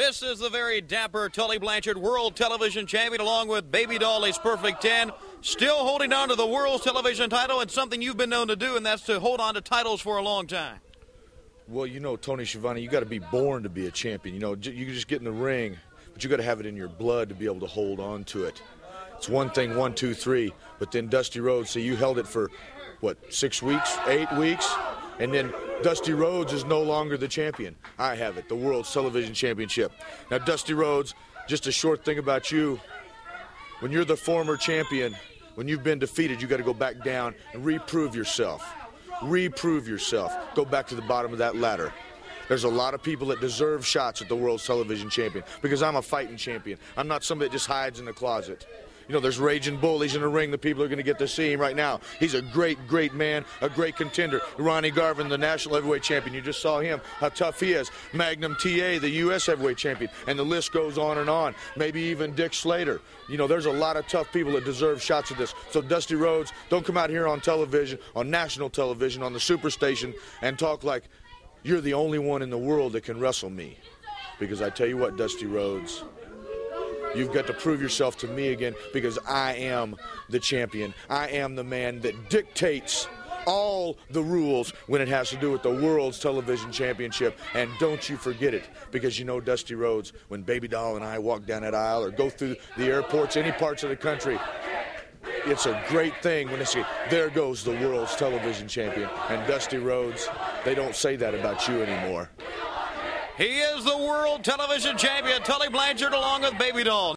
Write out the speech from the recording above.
This is the very dapper Tully Blanchard, world television champion, along with Baby Dolly's Perfect 10, still holding on to the world's television title and something you've been known to do, and that's to hold on to titles for a long time. Well, you know, Tony Schiavone, you got to be born to be a champion. You know, you can just get in the ring, but you got to have it in your blood to be able to hold on to it. It's one thing, one, two, three, but then Dusty Rhodes, so you held it for, what, six weeks, eight weeks? And then Dusty Rhodes is no longer the champion. I have it, the World's Television Championship. Now, Dusty Rhodes, just a short thing about you. When you're the former champion, when you've been defeated, you got to go back down and reprove yourself. Reprove yourself. Go back to the bottom of that ladder. There's a lot of people that deserve shots at the World's Television Champion because I'm a fighting champion. I'm not somebody that just hides in the closet. You know, there's raging bullies in the ring that people are going to get to see him right now. He's a great, great man, a great contender. Ronnie Garvin, the national heavyweight champion. You just saw him, how tough he is. Magnum TA, the U.S. heavyweight champion. And the list goes on and on. Maybe even Dick Slater. You know, there's a lot of tough people that deserve shots at this. So, Dusty Rhodes, don't come out here on television, on national television, on the Superstation, and talk like you're the only one in the world that can wrestle me. Because I tell you what, Dusty Rhodes, You've got to prove yourself to me again because I am the champion. I am the man that dictates all the rules when it has to do with the World's Television Championship. And don't you forget it, because you know Dusty Rhodes, when Baby Doll and I walk down that aisle or go through the airports, any parts of the country, it's a great thing when they say, there goes the World's Television Champion. And Dusty Rhodes, they don't say that about you anymore. He is the world television champion, Tully Blanchard, along with Baby Doll.